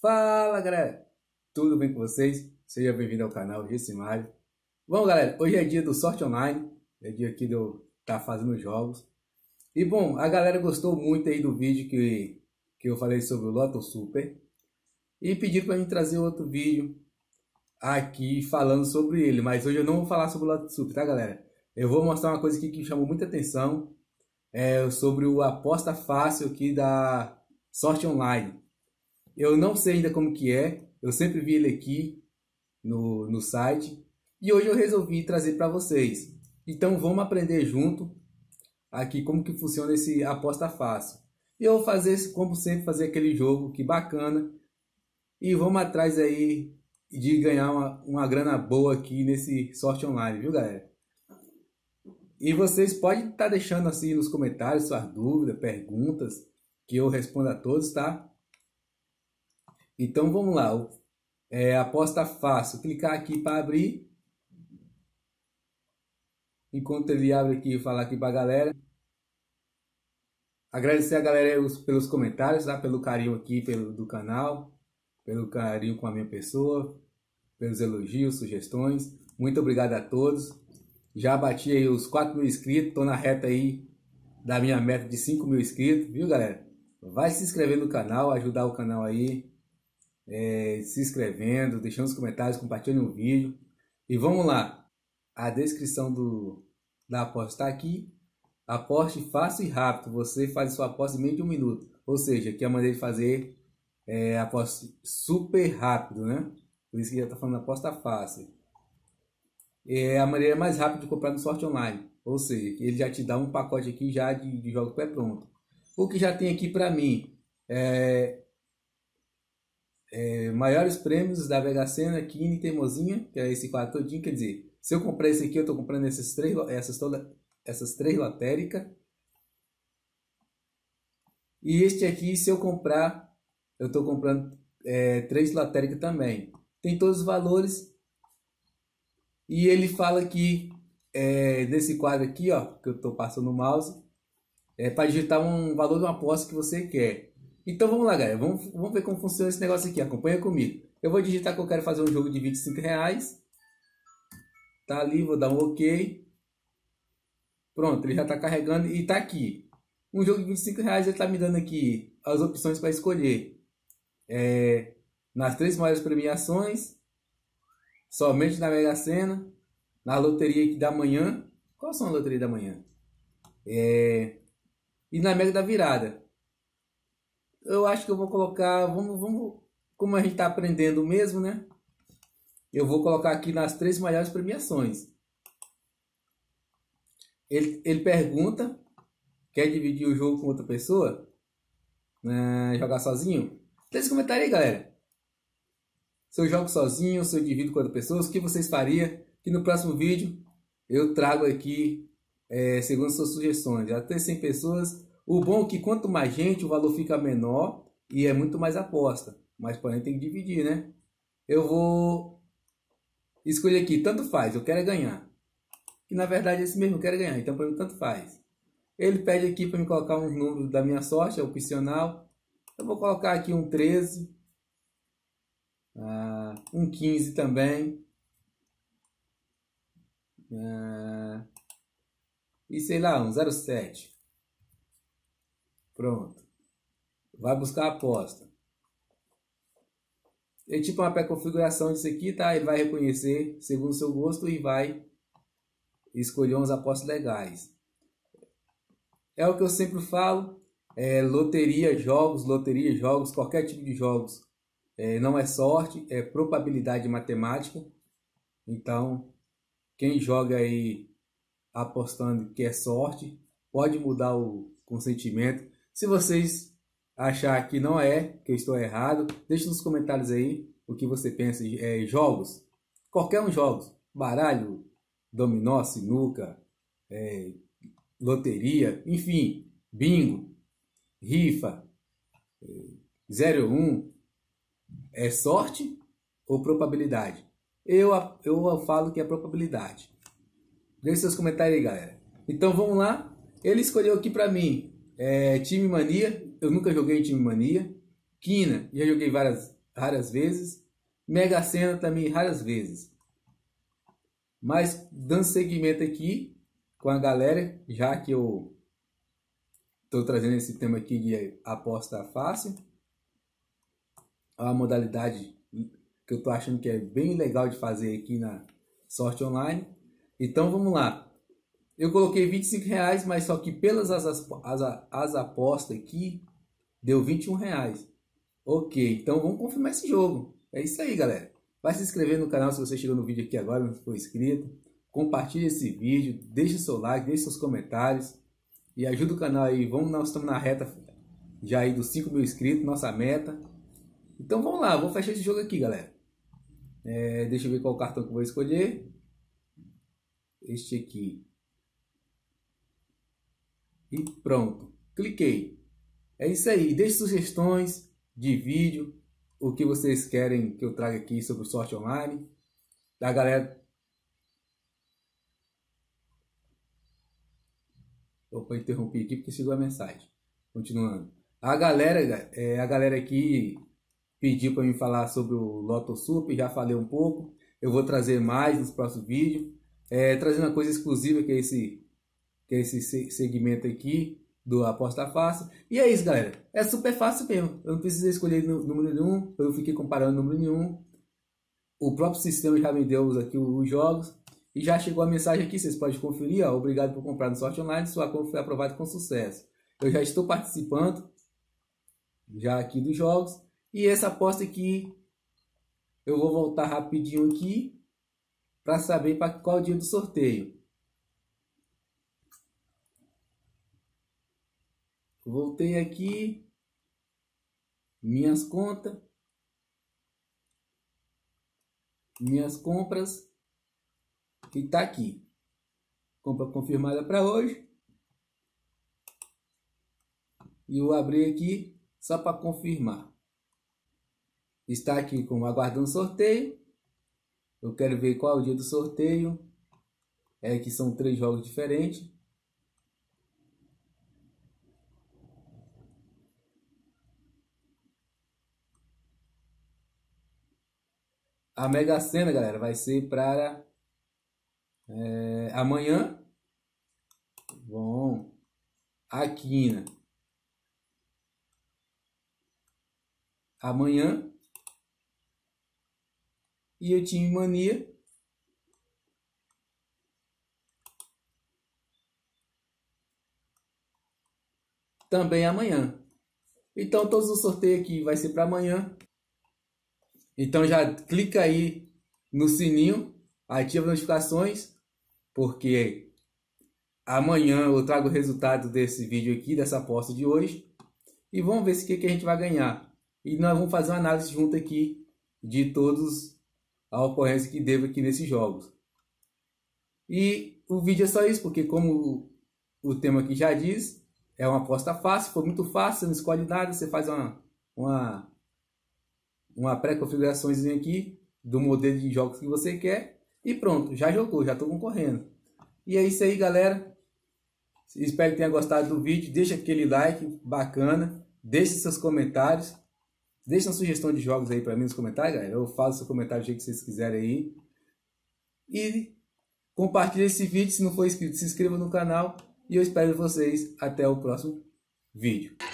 Fala galera, tudo bem com vocês? Seja bem-vindo ao canal Gessimário. Bom galera, hoje é dia do Sorte Online, é dia aqui de eu estar tá fazendo jogos. E bom, a galera gostou muito aí do vídeo que, que eu falei sobre o Lotto Super. E pediram para mim trazer outro vídeo aqui falando sobre ele. Mas hoje eu não vou falar sobre o Lotto Super, tá galera? Eu vou mostrar uma coisa aqui que chamou muita atenção. É sobre o aposta fácil aqui da Sorte Online. Eu não sei ainda como que é. Eu sempre vi ele aqui no, no site. E hoje eu resolvi trazer para vocês. Então vamos aprender junto aqui como que funciona esse aposta fácil. E eu vou fazer, como sempre, fazer aquele jogo que bacana. E vamos atrás aí de ganhar uma, uma grana boa aqui nesse sorte online, viu galera? E vocês podem estar tá deixando assim nos comentários suas dúvidas, perguntas, que eu respondo a todos, tá? Então vamos lá, é, aposta fácil, clicar aqui para abrir. Enquanto ele abre aqui, eu falar aqui para a galera. Agradecer a galera pelos comentários, tá? pelo carinho aqui pelo, do canal, pelo carinho com a minha pessoa, pelos elogios, sugestões. Muito obrigado a todos. Já bati aí os 4 mil inscritos, tô na reta aí da minha meta de 5 mil inscritos, viu galera? Vai se inscrever no canal, ajudar o canal aí é, se inscrevendo, deixando os comentários, compartilhando o vídeo. E vamos lá. A descrição do, da aposta está aqui. Aposte fácil e rápido. Você faz sua aposta em menos de um minuto. Ou seja, aqui é a maneira de fazer é, aposta super rápido, né? Por isso que já está falando aposta fácil. É a maneira mais rápida de comprar no sorte online. Ou seja, ele já te dá um pacote aqui já de, de jogo pré-pronto. O que já tem aqui para mim é é, maiores prêmios da Mega Sena, Kine e Teimosinha, que é esse quadro todinho, quer dizer, se eu comprar esse aqui, eu estou comprando essas três, essas, toda, essas três lotéricas. E este aqui, se eu comprar, eu estou comprando é, três lotéricas também. Tem todos os valores. E ele fala que é, nesse quadro aqui, ó, que eu estou passando o mouse, é para digitar um valor de uma aposta que você quer. Então vamos lá, galera. Vamos, vamos ver como funciona esse negócio aqui. Acompanha comigo. Eu vou digitar que eu quero fazer um jogo de 25 reais. Tá ali, vou dar um OK. Pronto, ele já está carregando e está aqui. Um jogo de 25 reais ele está me dando aqui as opções para escolher. É, nas três maiores premiações, somente na Mega Sena, na loteria da manhã. Qual são a loteria da manhã? É, e na Mega da Virada eu acho que eu vou colocar, vamos, vamos, como a gente está aprendendo mesmo, né? Eu vou colocar aqui nas três maiores premiações. Ele, ele pergunta, quer dividir o jogo com outra pessoa? Né, jogar sozinho? Deixa esse comentário aí, galera. Se eu jogo sozinho, se eu divido com outras pessoas, o que vocês fariam? Que no próximo vídeo eu trago aqui, é, segundo suas sugestões. Até 100 pessoas o bom é que quanto mais gente, o valor fica menor e é muito mais aposta. Mas porém tem que dividir, né? Eu vou escolher aqui, tanto faz, eu quero é ganhar. Que na verdade é esse mesmo, eu quero ganhar, então para mim tanto faz. Ele pede aqui para me colocar um número da minha sorte, é opcional. Eu vou colocar aqui um 13, uh, um 15 também. Uh, e sei lá, um 07. Pronto. Vai buscar a aposta. É tipo uma pré-configuração disso aqui, tá? Ele vai reconhecer segundo o seu gosto e vai escolher umas apostas legais. É o que eu sempre falo. É, loteria, jogos, loteria, jogos, qualquer tipo de jogos. É, não é sorte, é probabilidade matemática. Então, quem joga aí apostando que é sorte, pode mudar o consentimento. Se vocês achar que não é, que eu estou errado, deixe nos comentários aí o que você pensa é, jogos. Qualquer um jogos. Baralho, dominó, sinuca, é, loteria, enfim, bingo, rifa, é, 01, é sorte ou probabilidade? Eu, eu falo que é probabilidade. Deixe seus comentários aí, galera. Então vamos lá. Ele escolheu aqui para mim é, time Mania, eu nunca joguei Time Mania. Kina, já joguei várias, raras vezes. Mega Sena também raras vezes. Mas dando seguimento aqui com a galera, já que eu estou trazendo esse tema aqui de aposta fácil. Uma modalidade que eu estou achando que é bem legal de fazer aqui na Sorte Online. Então vamos lá. Eu coloquei 25 reais, mas só que pelas as, as, as, as apostas aqui, deu 21 reais. Ok, então vamos confirmar esse jogo. É isso aí, galera. Vai se inscrever no canal se você chegou no vídeo aqui agora, não for inscrito. Compartilhe esse vídeo, deixe seu like, deixe seus comentários. E ajuda o canal aí. Vamos, nós estamos na reta já aí dos 5 mil inscritos, nossa meta. Então vamos lá, vou fechar esse jogo aqui, galera. É, deixa eu ver qual cartão que eu vou escolher. Este aqui. E pronto. Cliquei. É isso aí. Deixe sugestões de vídeo. O que vocês querem que eu traga aqui sobre sorte online. Da galera. Opa, interrompi aqui porque chegou a mensagem. Continuando. A galera, é, a galera aqui pediu para mim falar sobre o Loto Super, já falei um pouco. Eu vou trazer mais nos próximos vídeos. É, trazendo uma coisa exclusiva que é esse, que é esse segmento aqui do Aposta Fácil. E é isso, galera. É super fácil mesmo. Eu não precisei escolher número nenhum, eu não fiquei comparando número nenhum. O próprio sistema já me deu aqui os jogos. E já chegou a mensagem aqui, vocês podem conferir. Ó, Obrigado por comprar no Sorte Online, sua compra foi aprovada com sucesso. Eu já estou participando já aqui dos jogos. E essa aposta aqui, eu vou voltar rapidinho aqui para saber para qual dia do sorteio. Voltei aqui, minhas contas, minhas compras, e tá aqui. Compra confirmada para hoje. E eu abri aqui só para confirmar está aqui como aguardando sorteio. Eu quero ver qual é o dia do sorteio. É que são três jogos diferentes. A Mega Sena, galera, vai ser para é, amanhã. Bom. A quina. Amanhã e eu tinha mania também amanhã. Então todos os sorteios aqui vai ser para amanhã. Então já clica aí no sininho, ativa as notificações, porque amanhã eu trago o resultado desse vídeo aqui, dessa aposta de hoje. E vamos ver se que, que a gente vai ganhar. E nós vamos fazer uma análise junto aqui de todos a ocorrência que devo aqui nesses jogos. E o vídeo é só isso, porque como o, tema aqui já diz, é uma aposta fácil, foi muito fácil, você não escolhe nada, você faz uma, uma, uma pré-configuração aqui do modelo de jogos que você quer e pronto, já jogou, já estou concorrendo. E é isso aí, galera. Espero que tenha gostado do vídeo. Deixa aquele like bacana, deixe seus comentários. Deixa uma sugestão de jogos aí para mim nos comentários, galera. Eu faço seu comentário do jeito que vocês quiserem aí. E compartilhe esse vídeo. Se não for inscrito, se inscreva no canal. E eu espero vocês até o próximo vídeo.